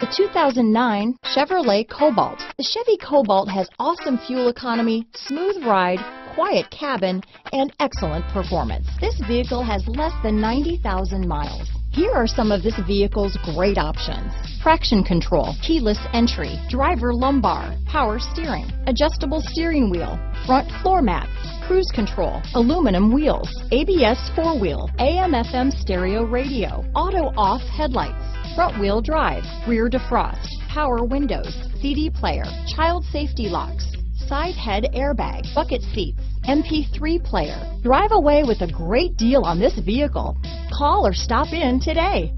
The 2009 Chevrolet Cobalt. The Chevy Cobalt has awesome fuel economy, smooth ride, quiet cabin, and excellent performance. This vehicle has less than 90,000 miles. Here are some of this vehicle's great options. Traction control, keyless entry, driver lumbar, power steering, adjustable steering wheel, front floor mats, cruise control, aluminum wheels, ABS four-wheel, AM FM stereo radio, auto off headlights, front wheel drive, rear defrost, power windows, CD player, child safety locks, side head airbag, bucket seats, MP3 player. Drive away with a great deal on this vehicle. Call or stop in today.